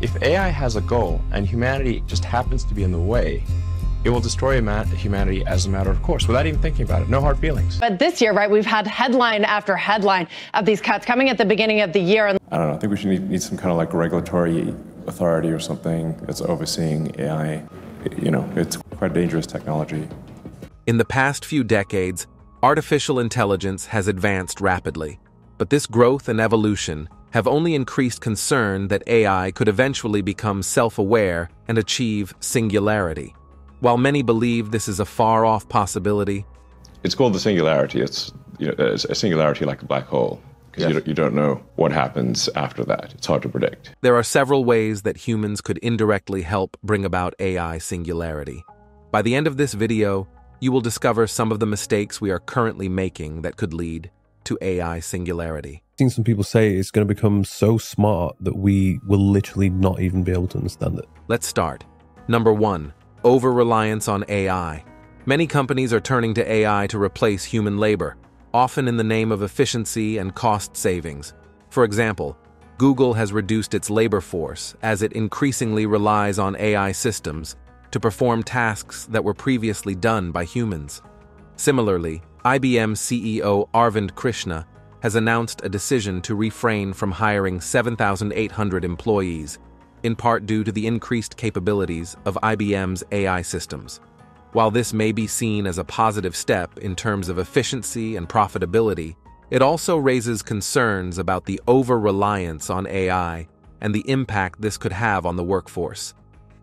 If AI has a goal and humanity just happens to be in the way, it will destroy humanity as a matter of course without even thinking about it. No hard feelings. But this year, right, we've had headline after headline of these cuts coming at the beginning of the year. I don't know. I think we should need, need some kind of like regulatory authority or something that's overseeing AI. You know, it's quite dangerous technology. In the past few decades, artificial intelligence has advanced rapidly. But this growth and evolution have only increased concern that AI could eventually become self-aware and achieve singularity. While many believe this is a far-off possibility, it's called the singularity. It's you know, a singularity like a black hole because yes. you, you don't know what happens after that. It's hard to predict. There are several ways that humans could indirectly help bring about AI singularity. By the end of this video, you will discover some of the mistakes we are currently making that could lead to AI singularity. Seen some people say it's going to become so smart that we will literally not even be able to understand it. Let's start. Number one, over reliance on AI. Many companies are turning to AI to replace human labor, often in the name of efficiency and cost savings. For example, Google has reduced its labor force as it increasingly relies on AI systems to perform tasks that were previously done by humans. Similarly, IBM CEO Arvind Krishna has announced a decision to refrain from hiring 7,800 employees, in part due to the increased capabilities of IBM's AI systems. While this may be seen as a positive step in terms of efficiency and profitability, it also raises concerns about the over-reliance on AI and the impact this could have on the workforce.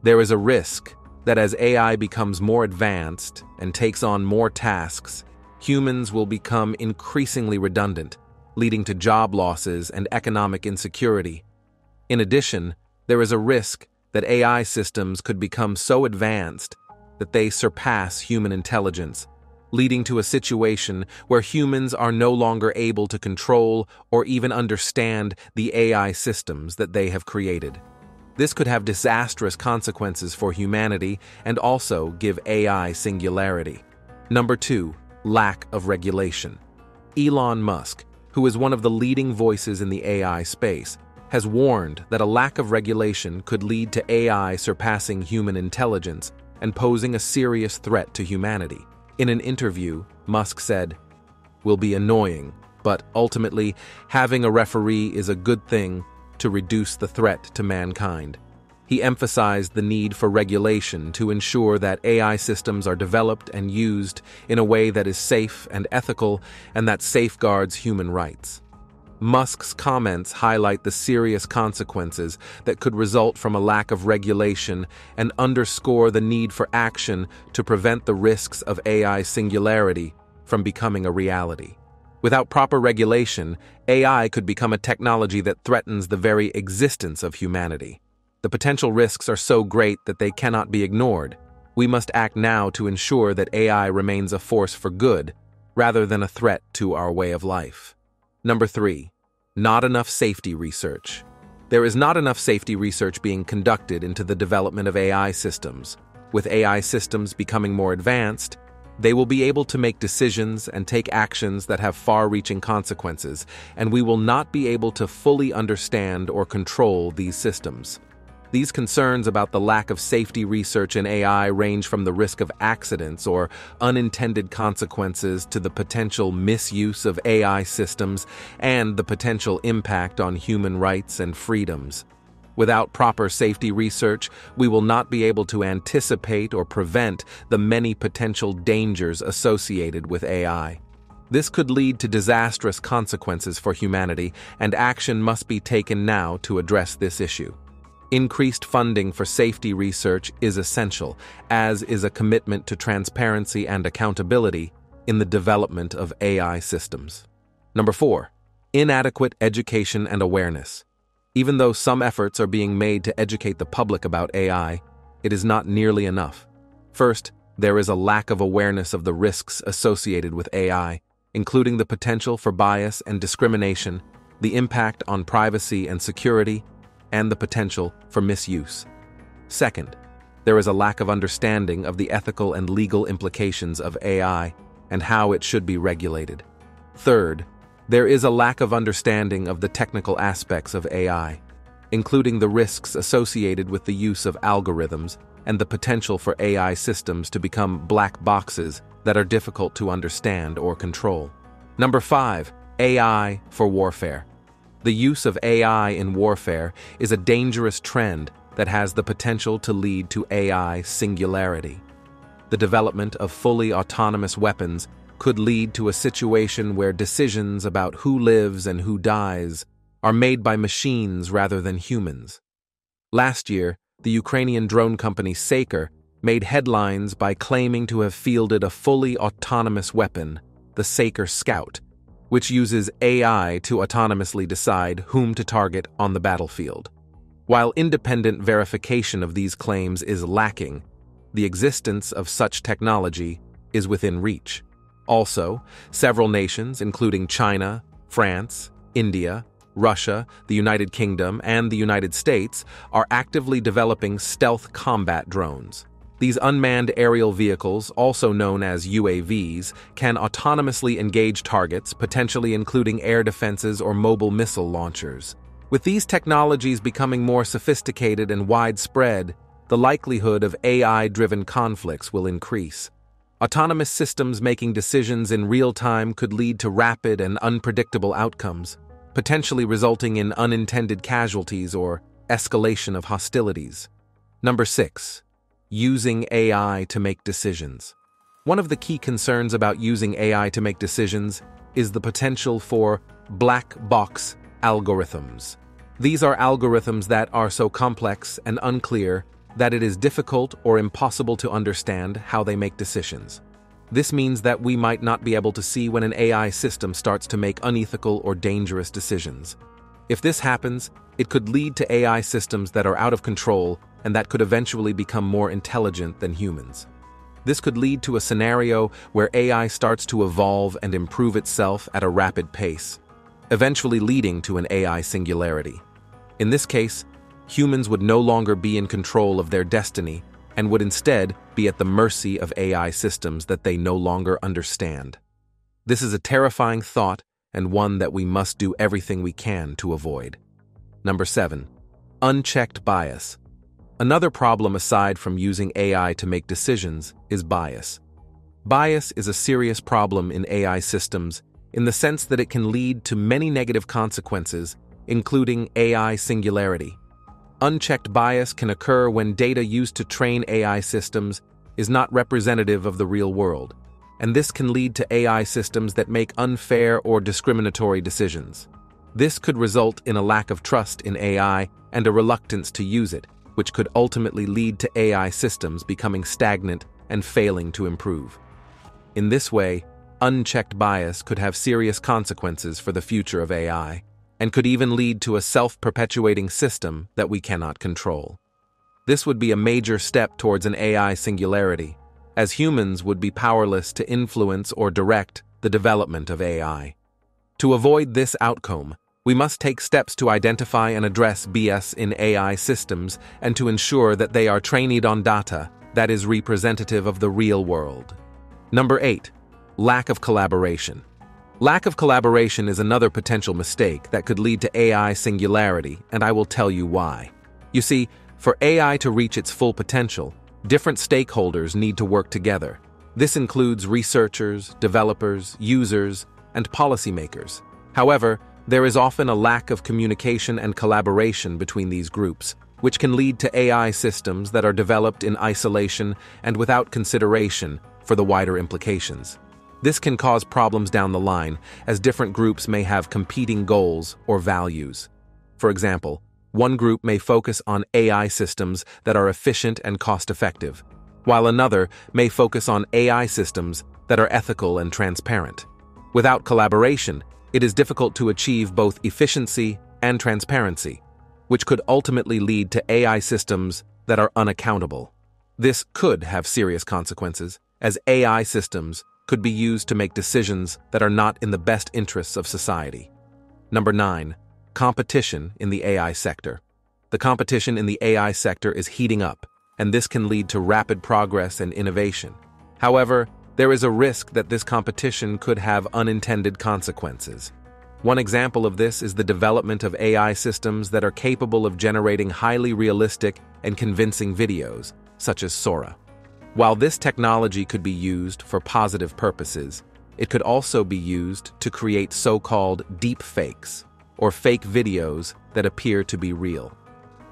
There is a risk that as AI becomes more advanced and takes on more tasks, humans will become increasingly redundant, leading to job losses and economic insecurity. In addition, there is a risk that AI systems could become so advanced that they surpass human intelligence, leading to a situation where humans are no longer able to control or even understand the AI systems that they have created. This could have disastrous consequences for humanity and also give AI singularity. Number two, lack of regulation. Elon Musk, who is one of the leading voices in the AI space, has warned that a lack of regulation could lead to AI surpassing human intelligence and posing a serious threat to humanity. In an interview, Musk said, Will be annoying, but ultimately, having a referee is a good thing to reduce the threat to mankind. He emphasized the need for regulation to ensure that AI systems are developed and used in a way that is safe and ethical and that safeguards human rights. Musk's comments highlight the serious consequences that could result from a lack of regulation and underscore the need for action to prevent the risks of AI singularity from becoming a reality. Without proper regulation, AI could become a technology that threatens the very existence of humanity. The potential risks are so great that they cannot be ignored. We must act now to ensure that AI remains a force for good, rather than a threat to our way of life. Number three, not enough safety research. There is not enough safety research being conducted into the development of AI systems. With AI systems becoming more advanced, they will be able to make decisions and take actions that have far-reaching consequences, and we will not be able to fully understand or control these systems. These concerns about the lack of safety research in AI range from the risk of accidents or unintended consequences to the potential misuse of AI systems and the potential impact on human rights and freedoms. Without proper safety research, we will not be able to anticipate or prevent the many potential dangers associated with AI. This could lead to disastrous consequences for humanity, and action must be taken now to address this issue. Increased funding for safety research is essential, as is a commitment to transparency and accountability in the development of AI systems. Number four, inadequate education and awareness. Even though some efforts are being made to educate the public about AI, it is not nearly enough. First, there is a lack of awareness of the risks associated with AI, including the potential for bias and discrimination, the impact on privacy and security, and the potential for misuse. Second, there is a lack of understanding of the ethical and legal implications of AI and how it should be regulated. Third, there is a lack of understanding of the technical aspects of AI, including the risks associated with the use of algorithms and the potential for AI systems to become black boxes that are difficult to understand or control. Number 5. AI for warfare. The use of AI in warfare is a dangerous trend that has the potential to lead to AI singularity. The development of fully autonomous weapons could lead to a situation where decisions about who lives and who dies are made by machines rather than humans. Last year, the Ukrainian drone company Saker made headlines by claiming to have fielded a fully autonomous weapon, the Saker Scout, which uses AI to autonomously decide whom to target on the battlefield. While independent verification of these claims is lacking, the existence of such technology is within reach. Also, several nations, including China, France, India, Russia, the United Kingdom, and the United States, are actively developing stealth combat drones. These unmanned aerial vehicles, also known as UAVs, can autonomously engage targets, potentially including air defenses or mobile missile launchers. With these technologies becoming more sophisticated and widespread, the likelihood of AI-driven conflicts will increase. Autonomous systems making decisions in real time could lead to rapid and unpredictable outcomes, potentially resulting in unintended casualties or escalation of hostilities. Number 6. Using AI to make decisions. One of the key concerns about using AI to make decisions is the potential for black box algorithms. These are algorithms that are so complex and unclear that it is difficult or impossible to understand how they make decisions. This means that we might not be able to see when an AI system starts to make unethical or dangerous decisions. If this happens, it could lead to AI systems that are out of control and that could eventually become more intelligent than humans. This could lead to a scenario where AI starts to evolve and improve itself at a rapid pace, eventually leading to an AI singularity. In this case, humans would no longer be in control of their destiny and would instead be at the mercy of AI systems that they no longer understand. This is a terrifying thought and one that we must do everything we can to avoid. Number 7. Unchecked bias. Another problem aside from using AI to make decisions is bias. Bias is a serious problem in AI systems in the sense that it can lead to many negative consequences, including AI singularity. Unchecked bias can occur when data used to train AI systems is not representative of the real world, and this can lead to AI systems that make unfair or discriminatory decisions. This could result in a lack of trust in AI and a reluctance to use it, which could ultimately lead to AI systems becoming stagnant and failing to improve. In this way, unchecked bias could have serious consequences for the future of AI and could even lead to a self-perpetuating system that we cannot control. This would be a major step towards an AI singularity, as humans would be powerless to influence or direct the development of AI. To avoid this outcome, we must take steps to identify and address BS in AI systems and to ensure that they are trained on data that is representative of the real world. Number 8. Lack of collaboration. Lack of collaboration is another potential mistake that could lead to AI singularity, and I will tell you why. You see, for AI to reach its full potential, different stakeholders need to work together. This includes researchers, developers, users, and policymakers. However, there is often a lack of communication and collaboration between these groups, which can lead to AI systems that are developed in isolation and without consideration for the wider implications. This can cause problems down the line, as different groups may have competing goals or values. For example, one group may focus on AI systems that are efficient and cost-effective, while another may focus on AI systems that are ethical and transparent. Without collaboration, it is difficult to achieve both efficiency and transparency, which could ultimately lead to AI systems that are unaccountable. This could have serious consequences, as AI systems could be used to make decisions that are not in the best interests of society. Number 9. Competition in the AI sector. The competition in the AI sector is heating up, and this can lead to rapid progress and innovation. However, there is a risk that this competition could have unintended consequences. One example of this is the development of AI systems that are capable of generating highly realistic and convincing videos, such as Sora. While this technology could be used for positive purposes, it could also be used to create so-called deep fakes, or fake videos that appear to be real.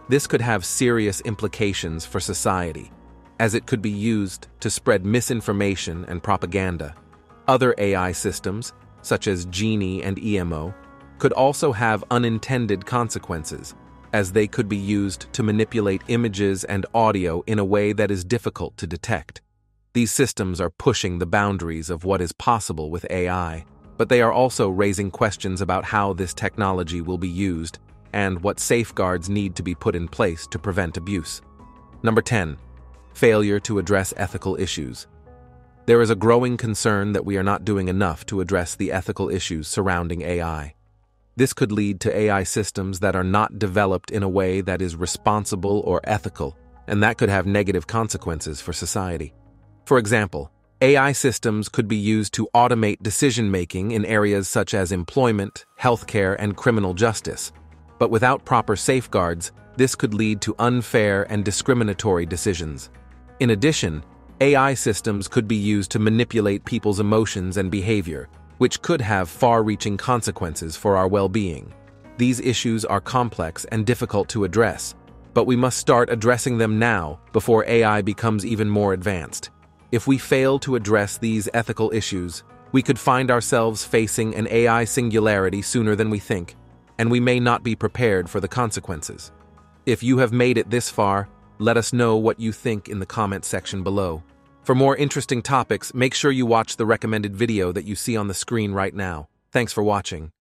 This could have serious implications for society, as it could be used to spread misinformation and propaganda. Other AI systems, such as Genie and EMO, could also have unintended consequences, as they could be used to manipulate images and audio in a way that is difficult to detect. These systems are pushing the boundaries of what is possible with AI, but they are also raising questions about how this technology will be used and what safeguards need to be put in place to prevent abuse. Number 10. Failure to address ethical issues. There is a growing concern that we are not doing enough to address the ethical issues surrounding AI. This could lead to AI systems that are not developed in a way that is responsible or ethical, and that could have negative consequences for society. For example, AI systems could be used to automate decision making in areas such as employment, healthcare, and criminal justice. But without proper safeguards, this could lead to unfair and discriminatory decisions. In addition, AI systems could be used to manipulate people's emotions and behavior, which could have far-reaching consequences for our well-being. These issues are complex and difficult to address, but we must start addressing them now before AI becomes even more advanced. If we fail to address these ethical issues, we could find ourselves facing an AI singularity sooner than we think, and we may not be prepared for the consequences. If you have made it this far, let us know what you think in the comment section below. For more interesting topics, make sure you watch the recommended video that you see on the screen right now. Thanks for watching.